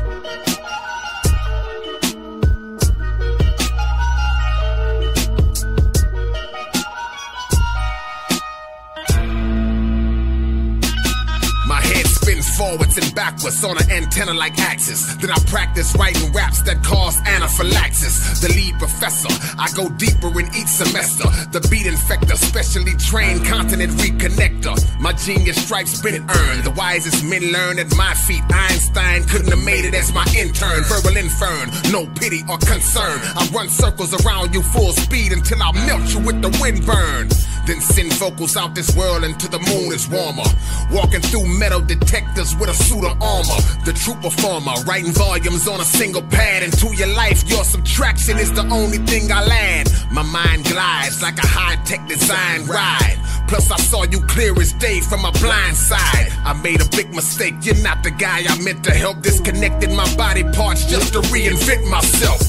Forwards and backwards on an antenna like axis. Then I practice writing raps that cause anaphylaxis. The lead professor, I go deeper in each semester. The beat infector, specially trained continent reconnector. My genius stripes been earned. The wisest men learn at my feet. Einstein couldn't have made it as my intern. Verbal infern, no pity or concern. I run circles around you full speed until I melt you with the wind burn. Then send vocals out this world until the moon is warmer. Walking through metal detectors with a suit of armor. The true performer, writing volumes on a single pad. Into your life, your subtraction is the only thing I'll add. My mind glides like a high tech design ride. Plus, I saw you clear as day from my blind side. I made a big mistake. You're not the guy I meant to help. Disconnected my body parts just to reinvent myself.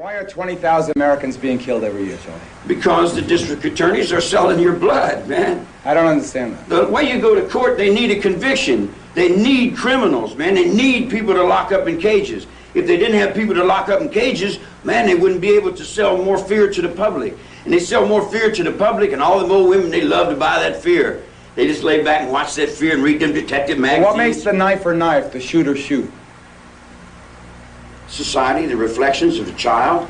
Why are 20,000 Americans being killed every year, Tony? Because the district attorneys are selling your blood, man. I don't understand that. The way you go to court, they need a conviction. They need criminals, man. They need people to lock up in cages. If they didn't have people to lock up in cages, man, they wouldn't be able to sell more fear to the public. And they sell more fear to the public, and all the old women, they love to buy that fear. They just lay back and watch that fear and read them detective magazines. What makes the knife or knife, the shooter shoot? Society, the reflections of the child.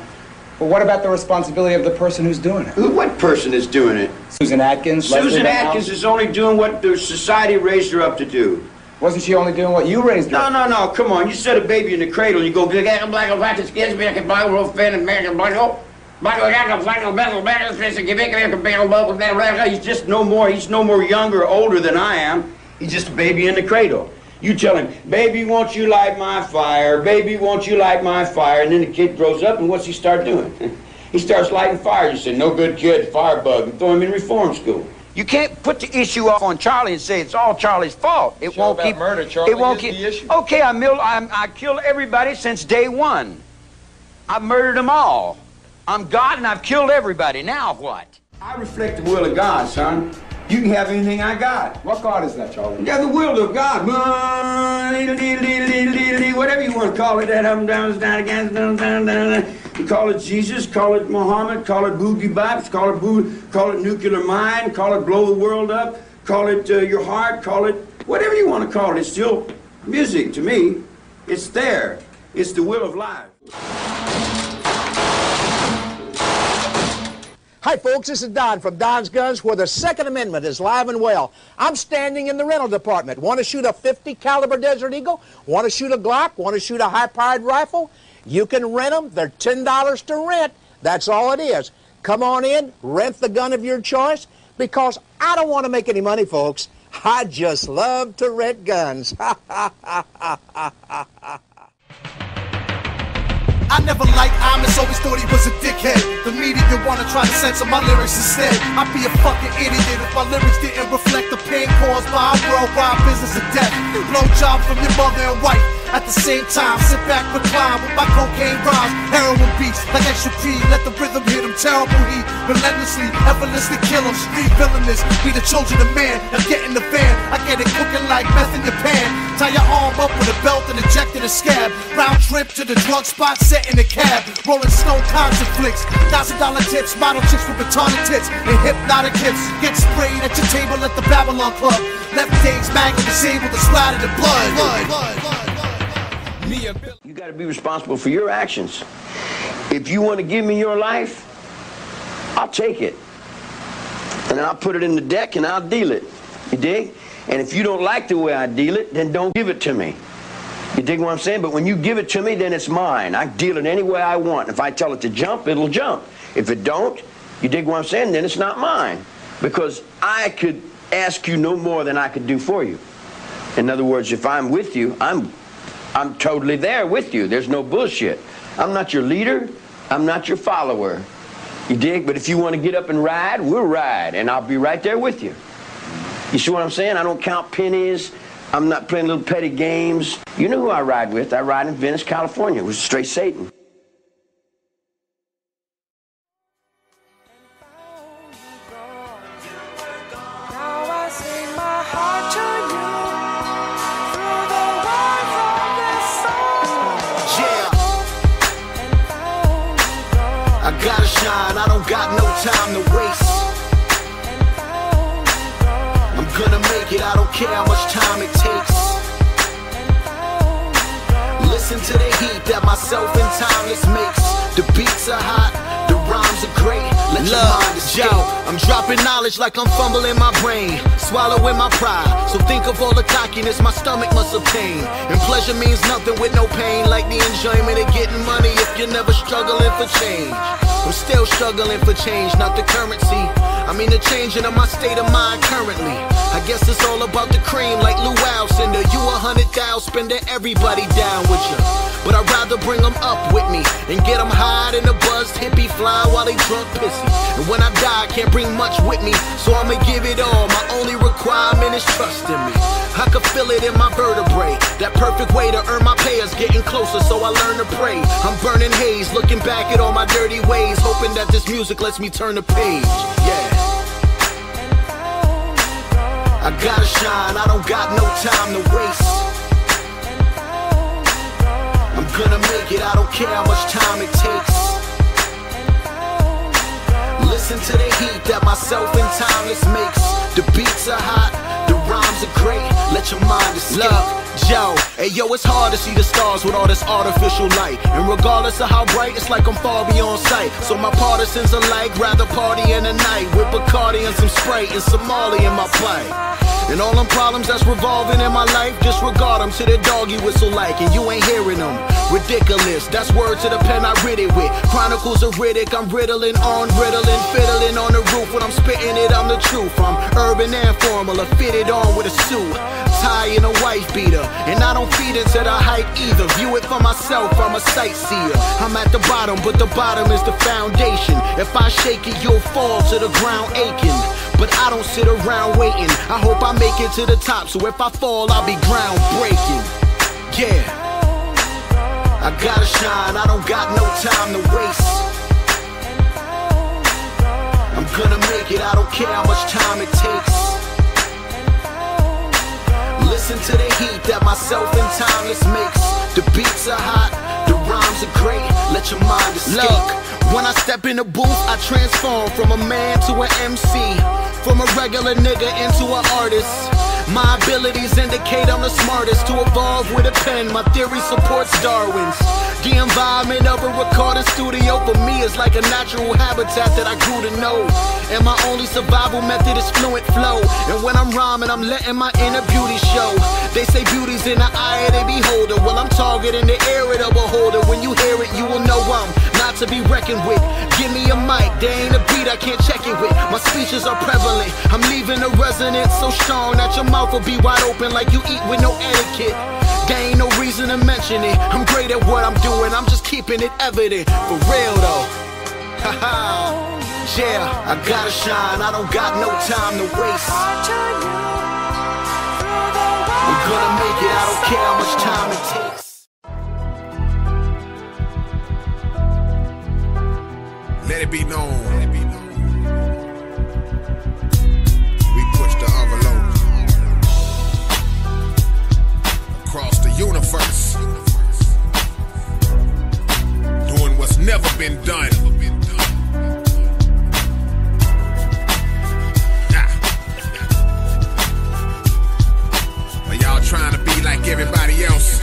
Well, what about the responsibility of the person who's doing it? Who, what person is doing it? Susan Atkins? Susan Atkins is only doing what the society raised her up to do. Wasn't she only doing what you raised her? No, no, no, come on. You set a baby in the cradle, and you go, black and black and black and black, fan, and American black, oh. He's just no more, he's no more younger or older than I am. He's just a baby in the cradle. You tell him, baby, won't you light my fire? Baby, won't you light my fire? And then the kid grows up, and what's he start doing? [LAUGHS] he starts lighting fire. You say, no good kid, firebug, and throw him in reform school. You can't put the issue off on Charlie and say it's all Charlie's fault. It Show won't about keep murder, Charlie It won't is keep. the issue. Okay, I mill, I'm, I killed everybody since day one. I've murdered them all. I'm God and I've killed everybody. Now what? I reflect the will of God, son. You can have anything I got. What God is that, Charlie? Yeah, the will of God. Whatever you want to call it, that up and down, down again, down, down, down, down. You call it Jesus, call it Muhammad, call it Boogie Bops, call it Boo, call it nuclear mind, call it blow the world up, call it uh, your heart, call it whatever you want to call it, it's still music to me. It's there. It's the will of life. Hi, folks. This is Don from Don's Guns, where the Second Amendment is live and well. I'm standing in the rental department. Want to shoot a 50 caliber Desert Eagle? Want to shoot a Glock? Want to shoot a high-powered rifle? You can rent them. They're $10 to rent. That's all it is. Come on in, rent the gun of your choice, because I don't want to make any money, folks. I just love to rent guns. [LAUGHS] I never liked Amos, always thought he was a dickhead. The media wanna try to censor my lyrics instead. I'd be a fucking idiot if my lyrics didn't reflect the pain caused by a worldwide business of death. Blow job from your mother and wife. At the same time, sit back, recline with my cocaine rhymes, heroin beats like extra P. Let the rhythm hit him, terrible heat, relentlessly, effortlessly kill him. Street villainous, be the children of man. Now get in the van, I get it cooking like meth in your pan. Tie your arm up with a belt and eject in a scab. Round trip to the drug spot, set in a cab. Rolling stone concert flicks, thousand dollar tips, model chicks with retarded tits, and hypnotic hips. Get sprayed at your table at the Babylon Club. Left days maggot disabled, the splat of the blood. blood, blood, blood. You got to be responsible for your actions. If you want to give me your life, I'll take it. And then I'll put it in the deck and I'll deal it. You dig? And if you don't like the way I deal it, then don't give it to me. You dig what I'm saying? But when you give it to me, then it's mine. I deal it any way I want. If I tell it to jump, it'll jump. If it don't, you dig what I'm saying? Then it's not mine. Because I could ask you no more than I could do for you. In other words, if I'm with you, I'm I'm totally there with you. There's no bullshit. I'm not your leader. I'm not your follower. You dig? But if you want to get up and ride, we'll ride, and I'll be right there with you. You see what I'm saying? I don't count pennies. I'm not playing little petty games. You know who I ride with? I ride in Venice, California with straight Satan. Care how much time it takes. Listen to the heat that myself and timeless makes. The beats are hot, the rhymes are great. Let escape. Yo, I'm dropping knowledge like I'm fumbling my brain, swallowing my pride. So think of all the cockiness my stomach must obtain. And pleasure means nothing with no pain, like the enjoyment of getting money if you're never struggling for change. I'm still struggling for change, not the currency. I mean the changing of my state of mind currently. I guess it's all about the cream, like Luau Sender. You a hundred thousand, spending everybody down with you. But I'd rather bring them up with me and get them high in the buzzed hippie fly while they drunk pissy. And when I die, I can't bring much with me, so I'ma give it all. My only requirement is trust in me. I can feel it in my vertebrae. That perfect way to earn my pay is getting closer, so I learn to pray. I'm burning haze, looking back at all my dirty ways, hoping that this music lets me turn the page. Yeah. I gotta shine, I don't got no time to waste. I'm gonna make it, I don't care how much time it takes. Listen to the heat that myself and timeless makes. The beats are hot, the rhymes are great. Let your mind escape. Look, Joe, hey yo, it's hard to see the stars with all this artificial light. And regardless of how bright, it's like I'm far beyond sight. So my partisans alike rather party in the night with Bacardi and some Sprite and Somali in my pipe. And all them problems that's revolving in my life, just regard them to the doggy whistle like, and you ain't hearing them. Ridiculous, that's word to the pen I writ it with. Chronicles of Riddick, I'm riddling on, riddling, fiddling on the roof. When I'm spitting it, I'm the truth. I'm urban and formula, fitted on with a suit. Tie in a wife beater, and I don't feed into the hype either. View it for myself, I'm a sightseer. I'm at the bottom, but the bottom is the foundation. If I shake it, you'll fall to the ground aching. But I don't sit around waiting. I hope I make it to the top, so if I fall, I'll be groundbreaking. Yeah. I gotta shine, I don't got no time to waste. I'm gonna make it, I don't care how much time it takes. Listen to the heat that myself and timeless makes. The beats are hot, the rhymes are great. Let your mind escape. Look, when I step in the booth, I transform from a man to an MC. From a regular nigga into an artist. My abilities indicate I'm the smartest to evolve with a pen. My theory supports Darwin's. The environment of a recording studio for me is like a natural habitat that I grew to know. And my only survival method is fluent flow. And when I'm rhyming, I'm letting my inner beauty show. They say beauty's in the eye of the beholder. Well, I'm targeting the area of a beholder. When you hear it, you will know I'm to be reckoned with. Give me a mic, there ain't a beat I can't check it with. My speeches are prevalent. I'm leaving a resonance so strong that your mouth will be wide open like you eat with no etiquette. There ain't no reason to mention it. I'm great at what I'm doing, I'm just keeping it evident. For real though. [LAUGHS] Haha. yeah, I gotta shine, I don't got no time to waste. We're gonna make it, I don't care how much time it takes. Let it be known. We push the envelope across the universe, doing what's never been done. Ah. Are y'all trying to be like everybody else?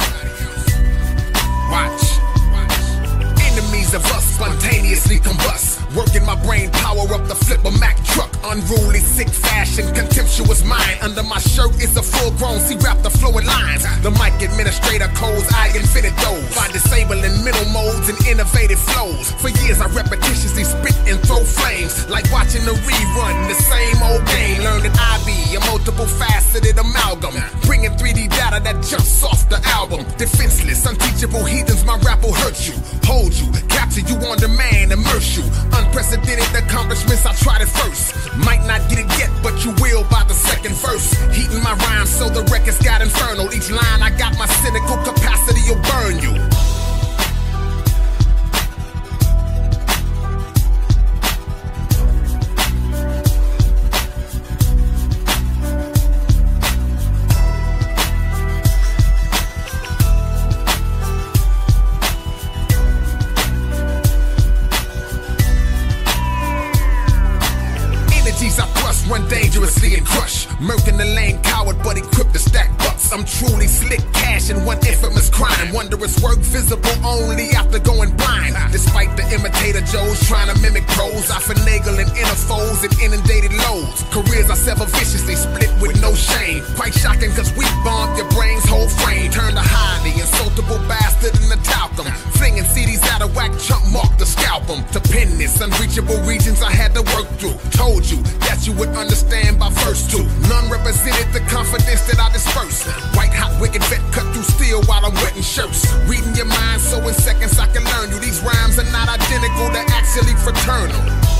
Enemies of us spontaneously combust. Working my brain power up the flip a Mack truck. Unruly, sick fashion, contemptuous mind. Under my shirt is a full grown C rap the flowing lines. The mic administrator codes, I invented those. By disabling middle modes and innovative flows. For years I repetitiously spit and throw flames. Like watching a rerun, the same old game. Learn that I be a multiple faceted amalgam. Bringing 3D data that jumps off the album. Defenseless, unteachable heathens, my rap will hurt you. Hold you, capture you on demand, immerse you. Unprecedented accomplishments, I tried it first. Might not get it yet, but you will by the second verse. Heating my rhymes so the records got infernal. Each line I got my cynical capacity will burn you. Dangerously and crush. Murk in the lane, coward, but equipped to stack bucks. I'm truly slick cash and one infamous crime. Wondrous work visible only after going blind. Despite the imitator Joes trying to mimic pros, I finagle in inner foes and inundated loads. Careers I sever viciously, split with no shame. Quite shocking, cause we bomb your brain's whole frame. Turn the highly insultable bastard into talcum. Flinging CDs out of whack, chump mark to scalp 'em. To pin this, unreachable regions I had to work through. Told you that you would understand by first two. None represented the confidence that I disperse. White hot wicked vet cut through steel while I'm wetting shirts. Reading your mind so in seconds I can learn you. These rhymes are not identical, they're actually fraternal.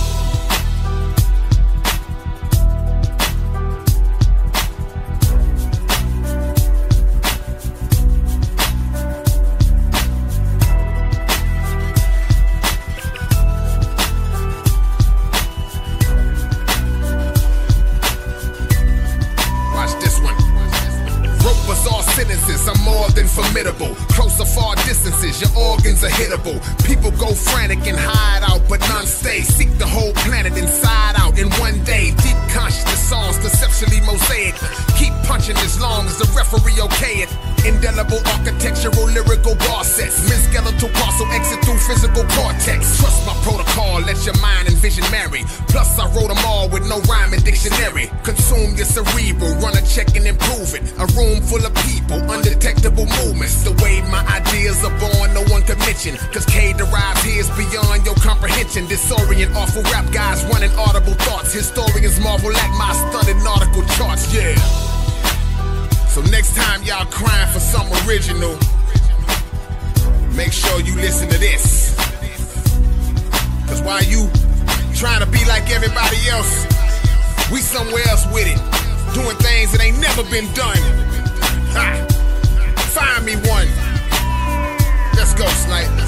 People go frantic and hide out, but none stay. Seek the whole planet inside out in one day. Deep consciousness songs, conceptually mosaic. Keep punching as long as the referee okay it. Indelible architectural lyrical bar sets. Skeletal parcel exit through physical cortex. Trust my protocol, let your mind and vision marry. Plus, I wrote them all with no rhyme and dictionary. Consume your cerebral, run a check and improve it. A room full of people, undetectable movements. The way my ideas are born, no one can mention. Cause K derives here is beyond your comprehension. Disorient, awful rap guys running audible thoughts. Historians marvel at my stunning nautical charts, yeah. So next time y'all crying for something original, make sure you listen to this. Cause while you trying to be like everybody else, we somewhere else with it. Doing things that ain't never been done. Ha! Find me one. Let's go, Snipe.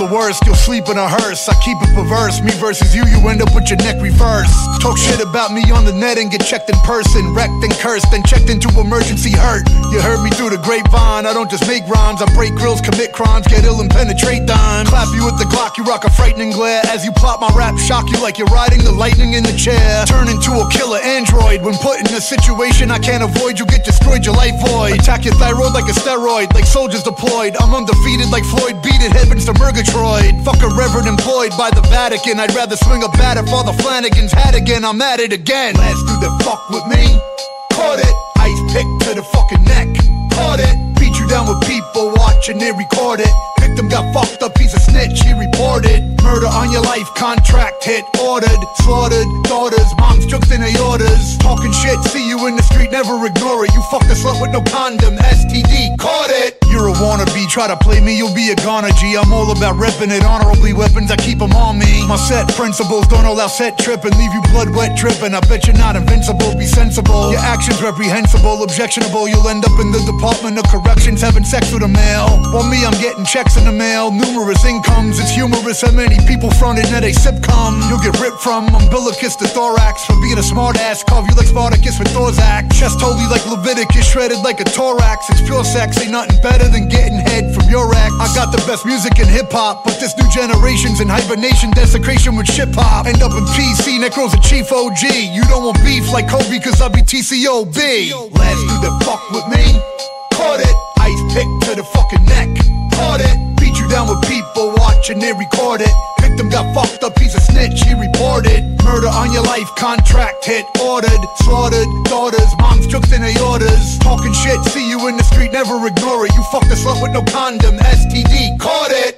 The worst, you'll sleep in a hearse. I keep it perverse. Me versus you, you end up with your neck reversed. Talk shit about me on the net and get checked in person. Wrecked and cursed, then checked into emergency hurt. You heard me through the grapevine. I don't just make rhymes, I break grills, commit crimes, get ill and penetrate dime. Clap you with the Glock, you rock a frightening glare. As you plot my rap, shock you like you're riding the lightning in the chair. Turn into a killer android. When put in a situation I can't avoid, you get destroyed, your life void. Attack your thyroid like a steroid, like soldiers deployed. I'm undefeated like Floyd, beat it heavens to Murgatroyd. Fuck a reverend employed by the Vatican. I'd rather swing a bat at the Flanagans had again. I'm at it again. Last dude that fuck with me, caught it. Ice pick to the fucking neck, caught it. Beat you down with people watching it, record it. Victim got fucked up, he's a snitch, he reported. Murder on your life, contract hit, ordered. Slaughtered, daughters, moms, jokes in aortas. Talking shit, see you in the street, never ignore it. You fucked a slut with no condom, STD, caught it. You're a wannabe, try to play me, you'll be a goner G. I'm all about repping it, honorably weapons, I keep them on me. My set principles don't allow set tripping, leave you blood wet dripping. I bet you're not invincible, be sensible. Your actions reprehensible, objectionable. You'll end up in the Department of Corrections having sex with a male. While me, I'm getting checks in the mail, numerous incomes. It's humorous how many people fronted net a sitcom. You'll get ripped from umbilicus to thorax for being a smart ass. Carve you like Spartacus with Thorzak. Chest holy like Leviticus, shredded like a thorax. It's pure sex, ain't nothing better than getting head from your act. I got the best music in hip hop, but this new generation's in hibernation, desecration with ship hop. End up in PC, Necro's a chief OG. You don't want beef like Kobe, cause I'll be TCOB. Last dude that fuck with me, caught it. Ice pick to the fucking neck, caught it. Beat you down with people watching it, record it. Victim got fucked up, he's a snitch, he reported. Murder on your life, contract hit, ordered. Slaughtered, daughters, moms, jokes in aortas. Talking shit, see you in the street, never ignore it. You fucked a slut with no condom, STD, caught it.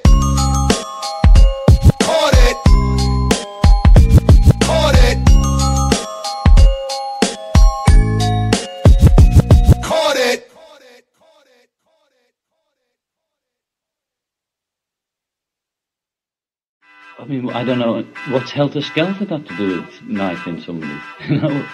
Mean, I don't know what's Helter Skelter got to do with knifing somebody. You [LAUGHS] know,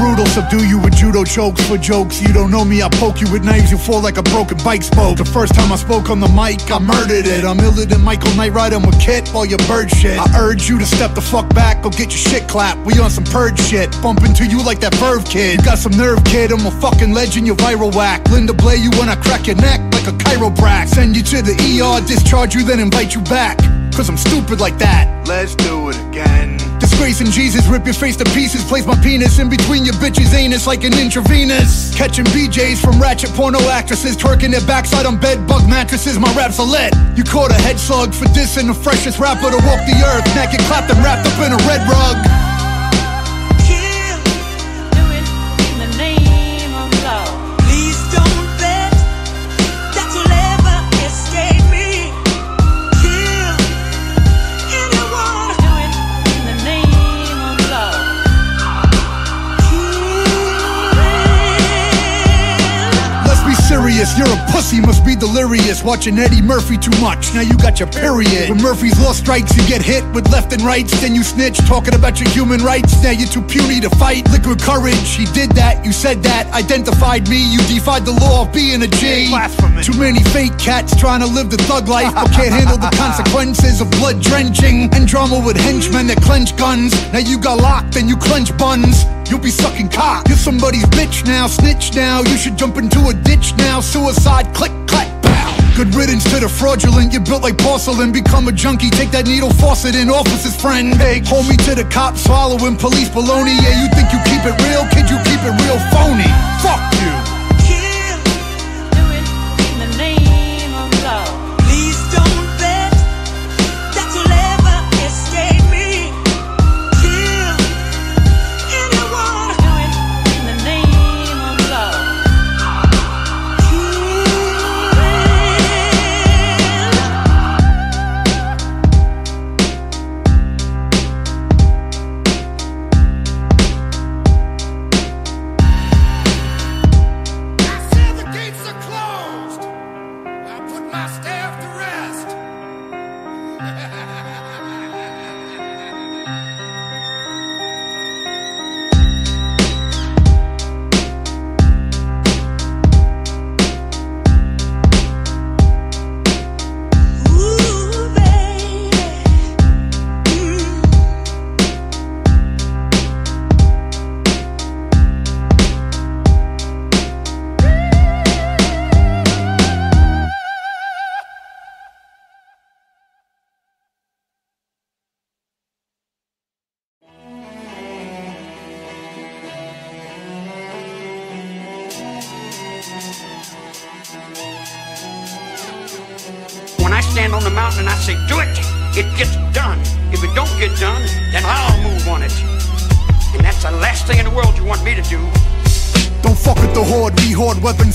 brutal, subdue you with judo chokes for jokes. You don't know me, I poke you with knives, you fall like a broken bike spoke. The first time I spoke on the mic, I murdered it. I'm iller than Michael Knight riding with KITT while you bird shit. I urge you to step the fuck back, go get your shit clapped. We on some purge shit, bump into you like that Verve kid. You got some nerve, kid, I'm a fucking legend, you viral whack. Linda Blair you when I crack your neck like a chiropract. Send you to the ER, discharge you, then invite you back. Cause I'm stupid like that. Let's do it again. Disgracing Jesus, rip your face to pieces. Place my penis in between your bitch's anus like an intravenous. Catching BJs from ratchet porno actresses, twerking their backside on bed bug mattresses. My rap's are lead. You caught a head slug for dissing the freshest rapper to walk the earth. Naked, clapped and wrapped up in a red rug. Serious, you're a pussy, must be delirious. Watching Eddie Murphy too much, now you got your period. When Murphy's law strikes, you get hit with left and rights. Then you snitch, talking about your human rights. Now you're too puny to fight. Liquid courage, he did that, you said that, identified me. You defied the law of being a G. Too many fake cats trying to live the thug life, but can't handle the [LAUGHS] consequences of blood drenching and drama with henchmen that clench guns. Now you got locked and you clench buns. You'll be sucking cock. You're somebody's bitch now, snitch now. You should jump into a ditch now. Suicide, click, clack, bow. Good riddance to the fraudulent. You're built like porcelain. Become a junkie. Take that needle faucet in officer's friend. Hey, hold me to the cops, swallowing police baloney. Yeah, you think you keep it real? Kid, you keep it real phony. Fuck you.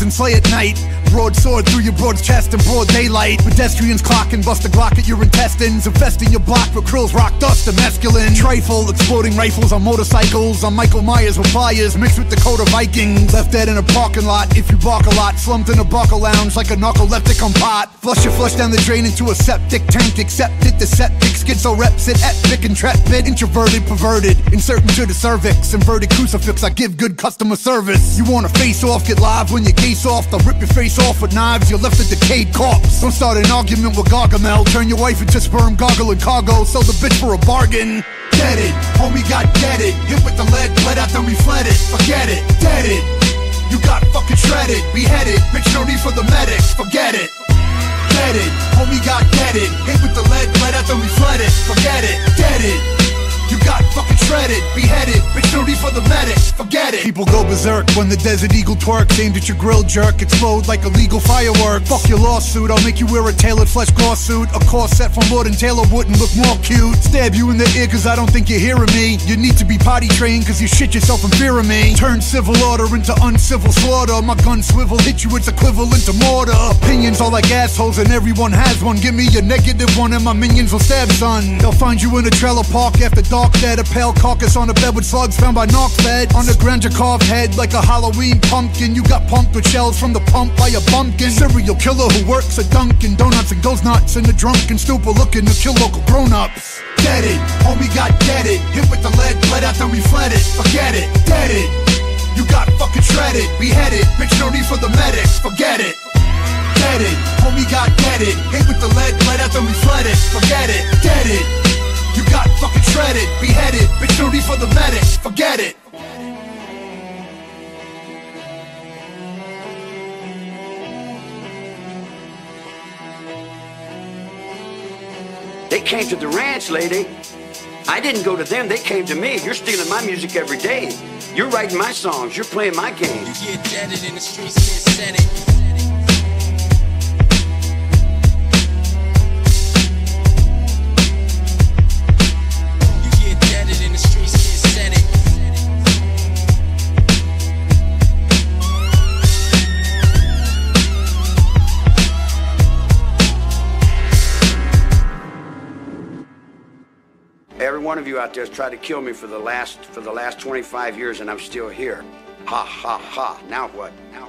And slay at night. Broadsword through your broad chest in broad daylight. Pedestrians clock and bust a glock at your intestines. Infesting your block with krills, rock dust, and masculine. Trifle, exploding rifles on motorcycles. On Michael Myers with flyers mixed with Dakota Vikings. Left dead in a parking lot if you bark a lot. Slumped in a Barcalounger like a narcoleptic on pot. Flush your flush down the drain into a septic tank. Accept it, the septic schizo reps it. Epic, intrepid, introverted, perverted. Insert into the cervix. Inverted crucifix, I give good customer service. You wanna face off, get live when your case off. They'll rip your face off knives, you're left a decayed corpse. Don't start an argument with Gargamel. Turn your wife into sperm goggle and cargo. Sell the bitch for a bargain. Get it, homie got it. Hit with the lead, bled out, then we fled it. Forget it, dead it. You got fucking shredded, beheaded. Bitch, no need for the medics, forget it. Get it, homie got it. Hit with the lead, bled out, then we fled it. Forget it, dead it. You got fucking shredded, beheaded, bitch, no need for the medics, forget it. People go berserk when the Desert Eagle twerks, aimed at your grill jerk, explode like illegal firework. Fuck your lawsuit, I'll make you wear a tailored flesh suit. A corset from Lord and Taylor wouldn't look more cute. Stab you in the ear cause I don't think you're hearing me. You need to be potty trained cause you shit yourself in fear of me. Turn civil order into uncivil slaughter. My gun swivel, hit you, it's equivalent to mortar. Opinions are like assholes and everyone has one. Give me a negative one and my minions will stab son. They'll find you in a trailer park after dark dead. A pale carcass on a bed with slugs found by knock bed. On the ground, your carved head like a Halloween pumpkin. You got pumped with shells from the pump by a bumpkin. Serial killer who works at Dunkin' Donuts and goes nuts in the drunken stupor looking to kill local grown-ups. Get it, homie got get it. Hit with the lead, bled out, then we fled it. Forget it, dead it. You got fucking shredded, beheaded. Bitch, no need for the medics, forget it. Get it, homie got get it. Hit with the lead, bled out, then we fled it. Forget it, dead it. You got fucking shredded, beheaded. Bitch, no need for the medics, forget it. Came to the ranch, lady. I didn't go to them, they came to me. You're stealing my music every day. You're writing my songs, you're playing my game. You get in the streets, one of you out there has tried to kill me for the last for the last 25 years and I'm still here. Ha ha ha. Now what? Now